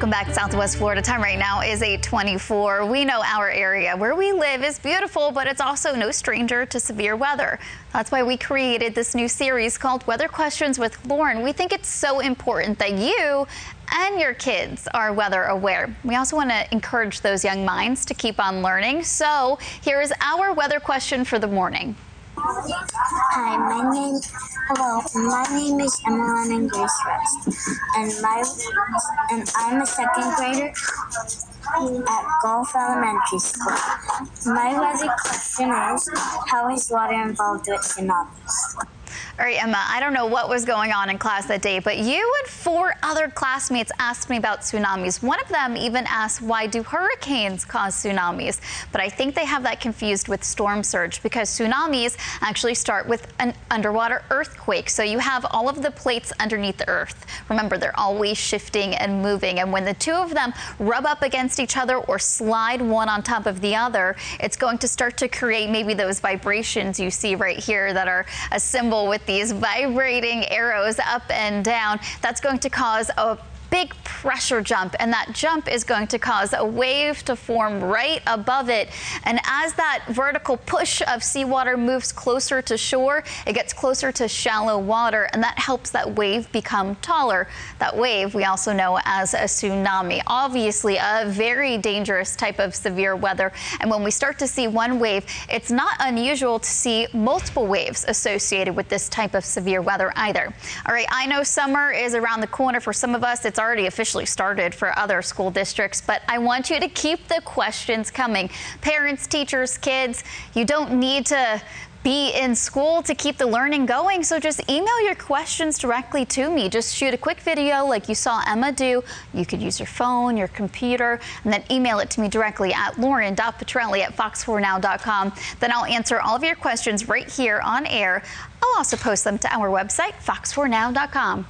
Welcome back Southwest Florida. Time right now is 824. We know our area where we live is beautiful, but it's also no stranger to severe weather. That's why we created this new series called Weather Questions with Lauren. We think it's so important that you and your kids are weather aware. We also want to encourage those young minds to keep on learning. So here is our weather question for the morning. Hi, my name. Hello, my name is Emmeline Grace Rest, and my and I'm a second grader at Gulf Elementary School. My weather question is: How is water involved with tsunamis? All right, Emma, I don't know what was going on in class that day, but you and four other classmates asked me about tsunamis. One of them even asked, why do hurricanes cause tsunamis? But I think they have that confused with storm surge because tsunamis actually start with an underwater earthquake. So you have all of the plates underneath the earth. Remember, they're always shifting and moving. And when the two of them rub up against each other or slide one on top of the other, it's going to start to create maybe those vibrations you see right here that are a symbol with these vibrating arrows up and down. That's going to cause a big pressure jump and that jump is going to cause a wave to form right above it. And as that vertical push of seawater moves closer to shore it gets closer to shallow water and that helps that wave become taller. That wave we also know as a tsunami. Obviously a very dangerous type of severe weather. And when we start to see one wave it's not unusual to see multiple waves associated with this type of severe weather either. All right I know summer is around the corner for some of us. It's already officially started for other school districts, but I want you to keep the questions coming. Parents, teachers, kids, you don't need to be in school to keep the learning going. So just email your questions directly to me. Just shoot a quick video like you saw Emma do. You could use your phone, your computer, and then email it to me directly at lauren.petrelli at fox4now.com. Then I'll answer all of your questions right here on air. I'll also post them to our website, fox4now.com.